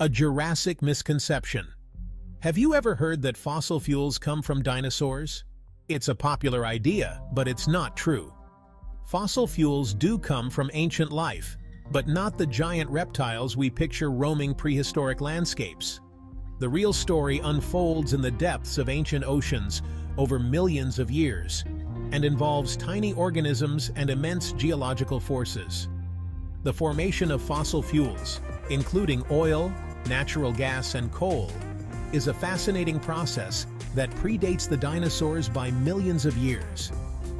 A Jurassic misconception. Have you ever heard that fossil fuels come from dinosaurs? It's a popular idea, but it's not true. Fossil fuels do come from ancient life, but not the giant reptiles we picture roaming prehistoric landscapes. The real story unfolds in the depths of ancient oceans over millions of years and involves tiny organisms and immense geological forces. The formation of fossil fuels, including oil, natural gas, and coal, is a fascinating process that predates the dinosaurs by millions of years.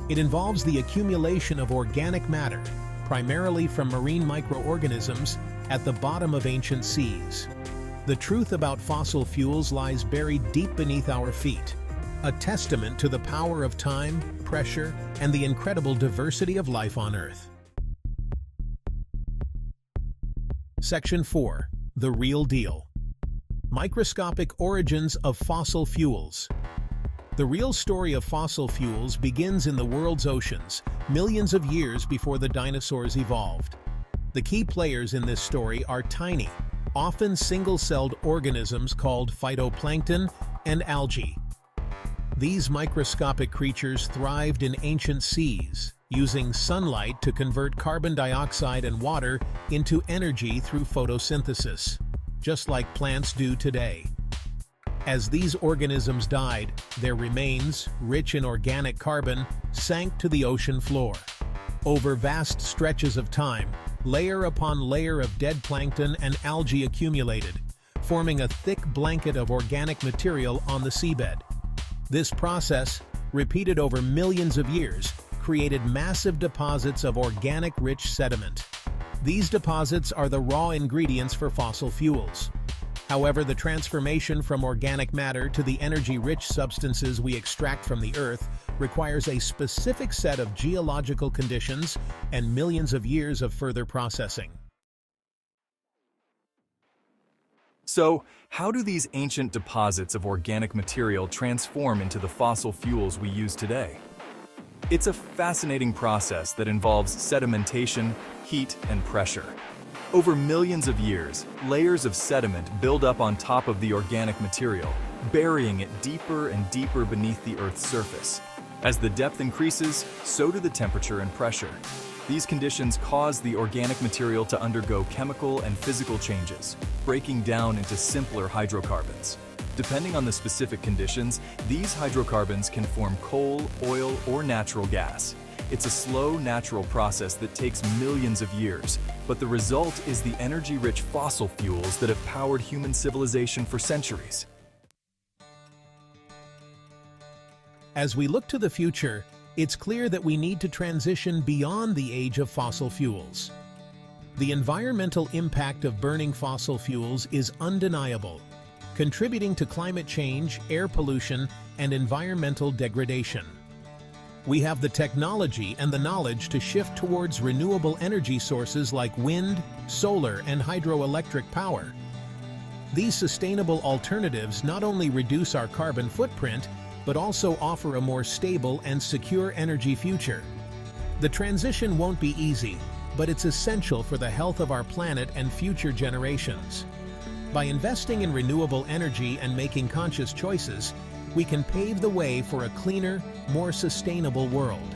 It involves the accumulation of organic matter, primarily from marine microorganisms, at the bottom of ancient seas. The truth about fossil fuels lies buried deep beneath our feet, a testament to the power of time, pressure, and the incredible diversity of life on Earth. Section 4. The Real Deal Microscopic Origins of Fossil Fuels The real story of fossil fuels begins in the world's oceans, millions of years before the dinosaurs evolved. The key players in this story are tiny, often single-celled organisms called phytoplankton and algae. These microscopic creatures thrived in ancient seas, using sunlight to convert carbon dioxide and water into energy through photosynthesis, just like plants do today. As these organisms died, their remains, rich in organic carbon, sank to the ocean floor. Over vast stretches of time, layer upon layer of dead plankton and algae accumulated, forming a thick blanket of organic material on the seabed. This process, repeated over millions of years, created massive deposits of organic-rich sediment. These deposits are the raw ingredients for fossil fuels. However, the transformation from organic matter to the energy-rich substances we extract from the Earth requires a specific set of geological conditions and millions of years of further processing. So, how do these ancient deposits of organic material transform into the fossil fuels we use today? It's a fascinating process that involves sedimentation, heat, and pressure. Over millions of years, layers of sediment build up on top of the organic material, burying it deeper and deeper beneath the Earth's surface. As the depth increases, so do the temperature and pressure. These conditions cause the organic material to undergo chemical and physical changes, breaking down into simpler hydrocarbons. Depending on the specific conditions, these hydrocarbons can form coal, oil, or natural gas. It's a slow, natural process that takes millions of years, but the result is the energy-rich fossil fuels that have powered human civilization for centuries. As we look to the future, it's clear that we need to transition beyond the age of fossil fuels. The environmental impact of burning fossil fuels is undeniable, contributing to climate change, air pollution, and environmental degradation. We have the technology and the knowledge to shift towards renewable energy sources like wind, solar, and hydroelectric power. These sustainable alternatives not only reduce our carbon footprint, but also offer a more stable and secure energy future. The transition won't be easy, but it's essential for the health of our planet and future generations. By investing in renewable energy and making conscious choices, we can pave the way for a cleaner, more sustainable world.